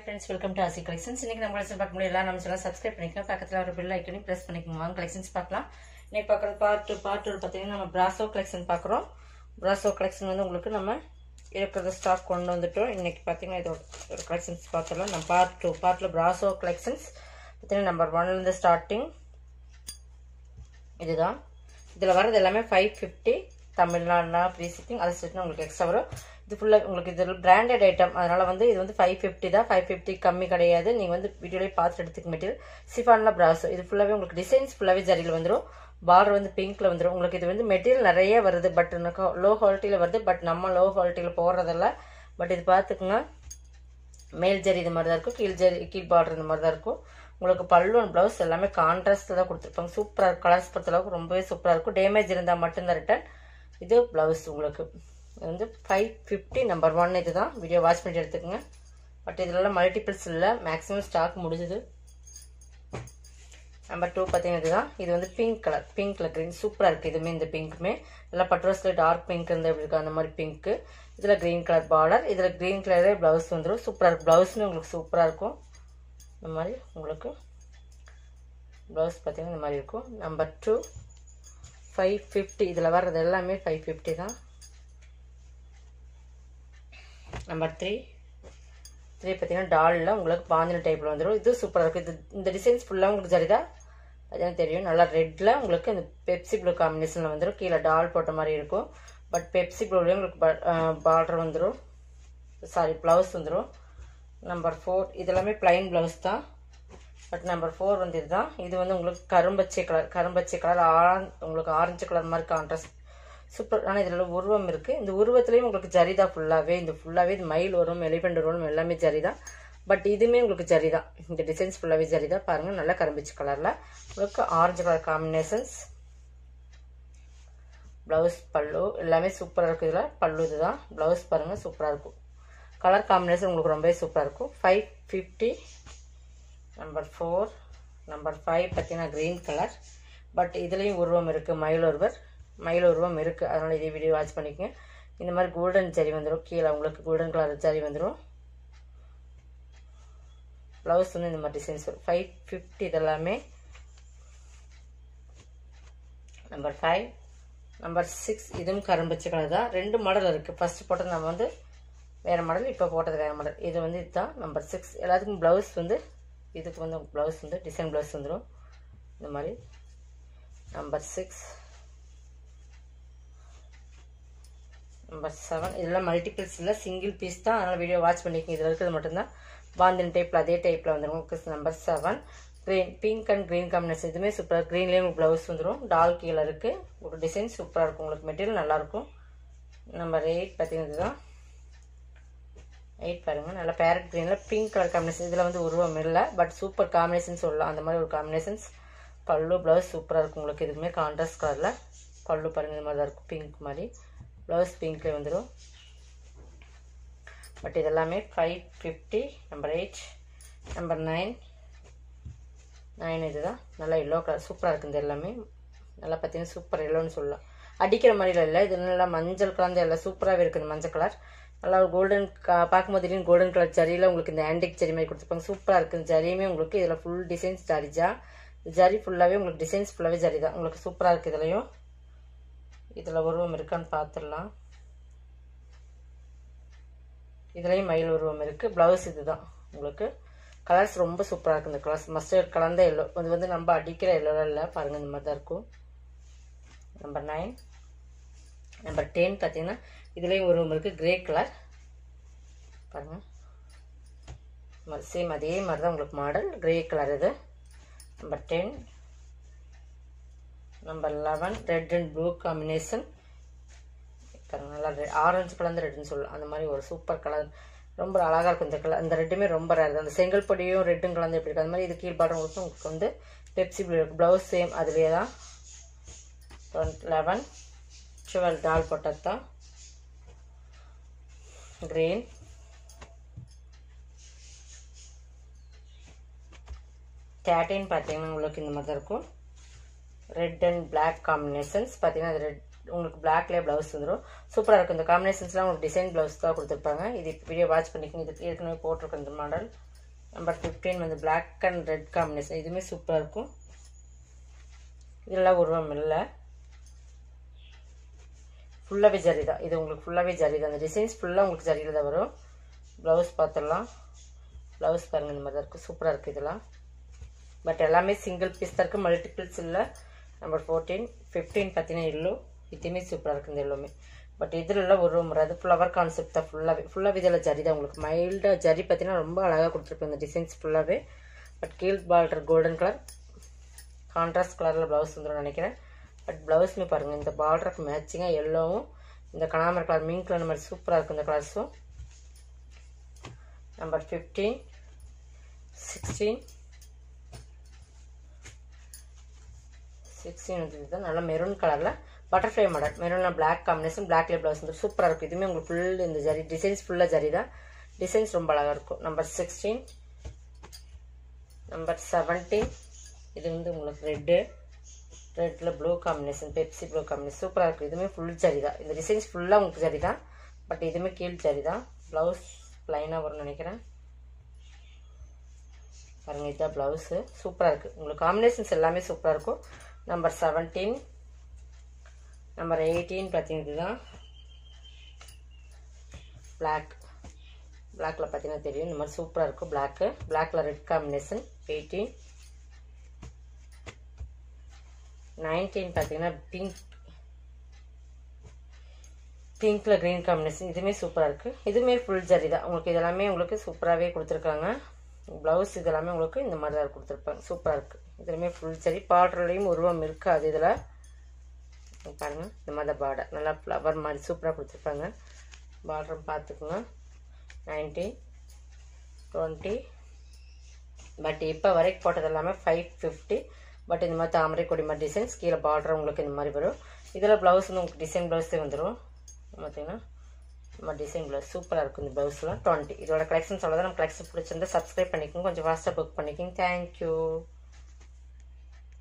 Hi friends welcome to Aasi collections இன்னைக்கு நம்ம collection பார்க்க முடியல. நம்ம சப்ஸ்கிரைப் பண்ணிக்கலாம் பக்கத்தில் ஒரு பில் ஐக்கனையும் ப்ரெஸ் பண்ணிக்கோங்க. வாங்க கலெக்ஷன்ஸ் பார்க்கலாம். இன்னைக்கு பார்க்குறது பார்ட் பார்ட் ஒரு பார்த்தீங்கன்னா நம்ம பிராசோ கலெக்ஷன் பார்க்குறோம். பிராசோ கலெக்ஷன் வந்து உங்களுக்கு நம்ம இருக்கிறத ஸ்டாக் கொண்டு வந்துட்டோம். இன்னைக்கு பார்த்தீங்கன்னா இதோட ஒரு கலெக்ஷன்ஸ் பார்த்துடலாம். நம்ம பார்ட் டூ பார்ட்டில் பிராசோ கலெக்ஷன்ஸ் பார்த்தீங்கன்னா நம்பர் ஒன்லேருந்து ஸ்டார்டிங் இதுதான். இதில் வர்றது எல்லாமே ஃபைவ் ஃபிஃப்டி தமிழ்நாடுனா ஃப்ரீ ஷிப்பிங் அதை சேர்த்து உங்களுக்கு எக்ஸ்ட்ரா வரும். இது ஃபுல்லாக உங்களுக்கு இது பிராண்டட் ஐட்டம் அதனால் வந்து இது வந்து ஃபைவ் ஃபிஃப்டி தான். ஃபைவ் ஃபிஃப்டி கம்மி கிடையாது. நீங்கள் வந்து வீடியோலேயே பார்த்துட்டு எடுத்துக்க மெட்டீரியல் சிஃபானில் ப்ராஸோ இது ஃபுல்லாகவே உங்களுக்கு டிசைன்ஸ் ஃபுல்லாகவே ஜரியில் வந்துடும் பார்டர் வந்து பிங்க்கில் வந்துடும் உங்களுக்கு இது வந்து மெட்டீரியல் நிறைய வருது பட் லோ குவாலிட்டியில் வருது பட் நம்ம லோ குவாலிட்டியில் போடுறதில்ல. பட் இது பார்த்துக்குங்க. மேல் ஜரி இது மாதிரி தான் இருக்கும். கீழ் ஜரி கீழ் பார்டர் இந்த மாதிரி தான் இருக்கும். உங்களுக்கு பல்லு அண்ட் ப்ளவுஸ் எல்லாமே கான்ட்ராஸ்ட்டில் தான் கொடுத்துருப்பாங்க. சூப்பராக இருக்கும். கலர்ஸ் பொறுத்தளவுக்கு ரொம்பவே சூப்பராக இருக்கும். டேமேஜ் இருந்தால் மட்டும்தான் ரிட்டன் இது ப்ளவுஸ் உங்களுக்கு. இது வந்து ஃபைவ் ஃபிஃப்டி நம்பர் ஒன் இது தான் வீடியோ வாட்ச் பண்ணிட்டு எடுத்துக்கோங்க. பட் இதிலலாம் மல்டிபிள்ஸ் இல்லை. மேக்ஸிமம் ஸ்டாக் முடிஞ்சுது. நம்பர் டூ பார்த்தீங்கன்னா இதுதான். இது வந்து pink colour pink colour green சூப்பராக இருக்குது இதுவுமே இந்த பிங்க்குமே நல்லா பட்ரோஸில் டார்க் பிங்க் இருந்து எப்படி இருக்குது அந்த மாதிரி பிங்க்கு இதில் க்ரீன் கலர் பார்டர் இதில் க்ரீன் கலரே ப்ளவுஸ் வந்துடும் சூப்பராக இருக்கும் ப்ளவுஸுமே உங்களுக்கு சூப்பராக இருக்கும். இந்த மாதிரி உங்களுக்கு ப்ளவுஸ் பார்த்தீங்கன்னா இந்த மாதிரி இருக்கும். நம்பர் டூ ஃபைவ் ஃபிஃப்டி இதில் வர்றது எல்லாமே ஃபைவ் ஃபிஃப்டி தான். நம்பர் த்ரீ த்ரீ பார்த்தீங்கன்னா டாலில் உங்களுக்கு பாந்தின டைப்பில் வந்துடும் இது சூப்பராக இருக்கும். இது இந்த டிசைன்ஸ் ஃபுல்லாக உங்களுக்கு சரிதா அதுதான் தெரியும். நல்லா ரெட்டில் உங்களுக்கு இந்த பெப்சி ப்ளூ காம்பினேஷனில் வந்துடும் கீழே டால் போட்ட மாதிரி இருக்கும். பட் பெப்சி ப்ளூலேயும் உங்களுக்கு பார்டர் வந்துடும் சாரி ப்ளவுஸ் வந்துடும் நம்பர் ஃபோர் இதெல்லாமே பிளைன் ப்ளவுஸ் தான். பட் நம்பர் ஃபோர் வந்து இதுதான் இது வந்து உங்களுக்கு கரும்பச்சை கலர் கரும்பச்சை கலர் ஆரஞ் உங்களுக்கு ஆரஞ்சு கலர் மாதிரி கான்ட்ராஸ்ட் சூப்பர் ஆனால் இதில் உருவம் இருக்குது இந்த உருவத்துலேயும் உங்களுக்கு ஜரிதா ஃபுல்லாகவே இந்த ஃபுல்லாகவே இது மயில் வரும் எலிபெண்ட் வரும் எல்லாமே ஜரிதான் பட் இதுவுமே உங்களுக்கு ஜரிதான் இந்த டிசைன்ஸ் ஃபுல்லாகவே ஜரிதான் பாருங்கள் நல்லா கரும்பிச்சு கலரில் உங்களுக்கு ஆரஞ்சு கலர் காம்பினேஷன்ஸ் ப்ளவுஸ் பல்லு எல்லாமே சூப்பராக இருக்குது இதில். பல்லு இதுதான். ப்ளவுஸ் பாருங்கள் சூப்பராக இருக்கும். கலர் காம்பினேஷன் உங்களுக்கு ரொம்பவே சூப்பராக இருக்கும். Five fifty number four number five பார்த்தீங்கன்னா க்ரீன் கலர் பட் இதுலேயும் உருவம் இருக்குது மயில் ஒருவர் மயில் உருவம் இருக்குது அதனால் இதே வீடியோ வாட்ச் பண்ணிக்கோங்க. இந்த மாதிரி கோல்டன் சரி வந்துடும் கீழே உங்களுக்கு கோல்டன் கலர் சரி வந்துடும் ப்ளவுஸ் வந்து இந்த மாதிரி டிசைன்ஸ் வரும். ஃபைவ் ஃபிஃப்டி இதெல்லாமே. நம்பர் ஃபைவ் நம்பர் சிக்ஸ் இதுவும் கரும்பச்சி கலர் தான். ரெண்டு மாடல் இருக்குது ஃபஸ்ட்டு போட்டது நம்ம வந்து வேறு மாடல் இப்போ போட்டது வேறு மாடல் இது வந்து இதுதான். நம்பர் சிக்ஸ் எல்லாத்துக்கும் ப்ளவுஸ் வந்து இதுக்கு வந்து ப்ளவுஸ் வந்து டிசைன் ப்ளவுஸ் வந்துடும் இந்த மாதிரி. நம்பர் சிக்ஸ் நம்பர் செவன் இதெல்லாம் மல்டிபிள்ஸ் இல்லை சிங்கிள் பீஸ் தான். அதனால் வீடியோ வாட்ச் பண்ணிக்கோங்க. இதில் இருக்கிறது மட்டும்தான். பாந்தின் டைப்பில் அதே டைப்பில் வந்துடும் number seven green pink and green combination இதுவுமே சூப்பராக க்ரீன்லேயே உங்களுக்கு ப்ளவுஸ் வந்துடும் டால் கீழே இருக்குது ஒரு டிசைன் சூப்பராக இருக்கும். உங்களுக்கு மெட்டீரியல் நல்லாயிருக்கும் நம்பர் எயிட் பார்த்தீங்கன்னா இதுதான் பாருங்கள் நல்லா பேரட் க்ரீனில் பிங்க் கலர் காம்பினேஷன் இதில் வந்து உருவம் இல்லை பட் சூப்பர் காம்பினேஷன் சொல்லலாம். அந்த மாதிரி ஒரு காம்பினேஷன்ஸ் பல்லு ப்ளவுஸ் சூப்பராக இருக்கும் உங்களுக்கு. எதுவுமே கான்ட்ராஸ்ட் கலரில் பல்லு பாருங்கள் இந்த மாதிரி தான் இருக்கும். பிங்க் மாதிரி. ப்ளவுஸ் பிங்க்லேயே வந்துடும் பட் இதெல்லாமே five fifty number eight number nine nine இது தான் நல்லா எல்லோ கலர் சூப்பராக இருக்குது எல்லாமே. நல்லா பார்த்தீங்கன்னா சூப்பர் எல்லோன்னு சொல்லலாம். அடிக்கிற மாதிரிலாம் இல்லை. இது நல்லா மஞ்சள் கலந்து எல்லாம் சூப்பராகவே இருக்குது மஞ்சள் கலர் நல்லா கோல்டன் பார்க்கும்போது திடீர்னு கோல்டன் கலர் ஜரியில் உங்களுக்கு இந்த ஆண்டிக் ஜரி மாதிரி கொடுத்துருப்பாங்க. சூப்பராக இருக்குது ஜரியுமே உங்களுக்கு இதில் ஃபுல் டிசைன்ஸ் ஜரிஜா ஜரி ஃபுல்லாகவே உங்களுக்கு டிசைன்ஸ் ஃபுல்லாகவே ஜரி தான். உங்களுக்கு சூப்பராக இருக்குது இதுலையும். இதில் உருவம் இருக்கான்னு பார்த்துடலாம் இதுலேயும் மயில் உருவம் இருக்குது ப்ளவுஸ் இது தான் உங்களுக்கு. கலர்ஸ் ரொம்ப சூப்பராக இருக்குது இந்த கலர்ஸ் மஸ்டர்ட் கலந்த எல்லோ இது வந்து நம்ம அடிக்கிற எல்லோலாம் இல்லை. பாருங்கள் இந்த மாதிரி தான் இருக்கும். நம்பர் நைன் நம்பர் டென் பார்த்தீங்கன்னா இதுலேயும் ரூம் இருக்குது கிரே கலர் பாருங்கள் சேம் அதே மாதிரி தான் உங்களுக்கு மாடல் கிரே கலர் இது. Number ten number eleven red and blue combination பாருங்க நல்லா ரெட் ஆரஞ்சு கலந்து ரெட்டுன்னு சொல்லலாம் அந்த மாதிரி ஒரு சூப்பர் கலர் ரொம்ப அழகாக இருக்கும் இந்த கலர் அந்த ரெட்டுமே ரொம்ப ரேர் அந்த செங்கல் பொடியும் ரெட்டும் கலந்து எப்படி இருக்குது அந்த மாதிரி இது கீழ் பாட்டம் உங்களுக்கு உங்களுக்கு வந்து பெப்சி ப்ளூ இருக்குது ப்ளவுஸ் சேம் அதுலேயே தான். லெவன் டுவெல் டால் போட்டது கிரீன் க்ரீன் பார்த்தீங்கன்னா உங்களுக்கு இந்த மாதிரி தான் இருக்கும். ரெட் அண்ட் பிளாக் காம்பினேஷன்ஸ் பார்த்தீங்கன்னா அது ரெட் உங்களுக்கு பிளாக்லேயே ப்ளவுஸ் வந்துடும் சூப்பராக இருக்கும். இந்த காம்பினேஷன்ஸ்லாம் உங்களுக்கு டிசைன் ப்ளவுஸ் தான் கொடுத்துருப்பாங்க. இது வீடியோ வாட்ச் பண்ணிக்கோங்க. இது ஏற்கனவே போட்டிருக்கோம் இந்த மாடல் நம்பர் ஃபிஃப்டீன் வந்து பிளாக் அண்ட் ரெட் காம்பினேஷன் இதுவுமே சூப்பராக இருக்கும். இதெல்லாம் உருவம் இல்லை. ஃபுல்லாகவே ஜரி தான் இது உங்களுக்கு ஃபுல்லாகவே ஜரி தான் அந்த டிசைன்ஸ் ஃபுல்லாக உங்களுக்கு ஜரியில் தான் வரும். ப்ளவுஸ் பார்த்துடலாம் ப்ளவுஸ் பாருங்கள் இந்த மாதிரி தான் இருக்குது சூப்பராக இருக்குது இதெல்லாம். பட் எல்லாமே சிங்கிள் பீஸ் தான் இருக்குது மல்டிபிள்ஸ் இல்லை. நம்பர் ஃபோர்டீன் ஃபிஃப்டீன் பார்த்தீங்கன்னா எல்லோ. இதுவுமே சூப்பராக இருக்குது இந்த எல்லோமே. பட் இதில் ஒரு ரூம் அது ஃப்ளவர் கான்செப்ட் தான் ஃபுல்லாகவே ஃபுல்லாகவே இதில் ஜரி தான் உங்களுக்கு. மைல்டாக ஜரி பார்த்தீங்கன்னா ரொம்ப அழகாக கொடுத்துருப்பேன் இந்த டிசைன்ஸ் ஃபுல்லாகவே பட் கீழ் பார்டர் கோல்டன் கலர் கான்ட்ராஸ்ட் கலரில் ப்ளவுஸ் வந்துடும் நினைக்கிறேன். பட் ப்ளவுஸ்மே பாருங்கள் இந்த பார்டருக்கு மேட்சிங்காக எல்லோவும் இந்த கனாமர் கலர் மீன் கலர் மாதிரி சூப்பராக இருக்கும் இந்த கலர்ஸும் நம்பர் ஃபிஃப்டீன் சிக்ஸ்டீன் சிக்ஸ்டீன் வந்து நல்லா மெரூன் கலரில் பட்டர்ஃப்ளை மாடல் மெரூனில் பிளாக் காம்பினேஷன் பிளாக்ல ப்ளவுஸ் வந்து சூப்பராக இருக்கும். இதுவுமே உங்களுக்கு ஃபுல் இந்த ஜரி டிசைன்ஸ் ஃபுல்லாக ஜரி தான். டிசைன்ஸ் ரொம்ப அழகாக இருக்கும். நம்பர் சிக்ஸ்டீன் நம்பர் செவன்டீன் இது வந்து உங்களுக்கு ரெட்டு ரெட்டில் blue combination Pepsi blue combination சூப்பராக இருக்குது இதுவுமே ஃபுல் ஜரி தான் இந்த டிசைன்ஸ் ஃபுல்லாக உங்களுக்கு ஜரி தான் பட் இதுவுமே கீழ் ஜரி தான் ப்ளவுஸ் ப்ளைனாக வரும்னு நினைக்கிறேன். பாருங்க இதுதான் ப்ளவுஸு சூப்பராக இருக்குது உங்களுக்கு காம்பினேஷன்ஸ் எல்லாமே சூப்பராக இருக்கும். நம்பர் செவன்டீன் நம்பர் எயிட்டீன் பார்த்தீங்கன்னா இதுதான். பிளாக் பிளாக்கில் பார்த்தீங்கன்னா தெரியும். இந்த மாதிரி சூப்பராக இருக்கும். பிளாக்கு பிளாக்கில் ரெட் காம்பினேஷன் எயிட்டீன் நைன்டீன் பார்த்தீங்கன்னா பிங்க் பிங்க்ல க்ரீன் காம்பினேஷன் இதுவுமே சூப்பராக இருக்குது இதுவுமே ஃபுல் ஜரி தான். உங்களுக்கு இதெல்லாமே உங்களுக்கு சூப்பராகவே கொடுத்துருக்காங்க. ப்ளவுஸ் இதெல்லாமே உங்களுக்கு இந்த மாதிரி தான் கொடுத்துருப்பாங்க. சூப்பராக இருக்குது இதுலையுமே ஃபுல் ஜரி பார்டர்லேயும் உருவம் இருக்காது இதில். பாருங்கள் இந்த மாதிரி தான் பார்டர் நல்லா ஃப்ளவர் மாதிரி சூப்பராக கொடுத்துருப்பாங்க பார்டரும் பார்த்துக்குங்க. நைன்டீன் டுவெண்ட்டி பட் இப்போ வரைக்கும் போட்டது எல்லாமே ஃபைவ் ஃபிஃப்டி பட் இந்த மாதிரி தாமரை கொடி மாதிரி டிசைன்ஸ் கீழே பார்டர் உங்களுக்கு இந்த மாதிரி வரும் இதில் ப்ளவுஸ் வந்து உங்களுக்கு டிசைன் ப்ளவுஸே வந்துடும் பார்த்தீங்கன்னா நம்ம டிசைன் ப்ளவுஸ் சூப்பராக இருக்கும் இந்த ப்ளவுஸ்லாம் டுவெண்ட்டி இதோட கலெக்ஷன்ஸ் அவ்வளோதான் நம்ம கலெக்ஷன் பிடிச்சிருந்தா சப்ஸ்கிரைப் பண்ணிக்கோங்க கொஞ்சம் ஃபாஸ்ட்டாக புக் பண்ணிக்கோங்க தேங்க்யூ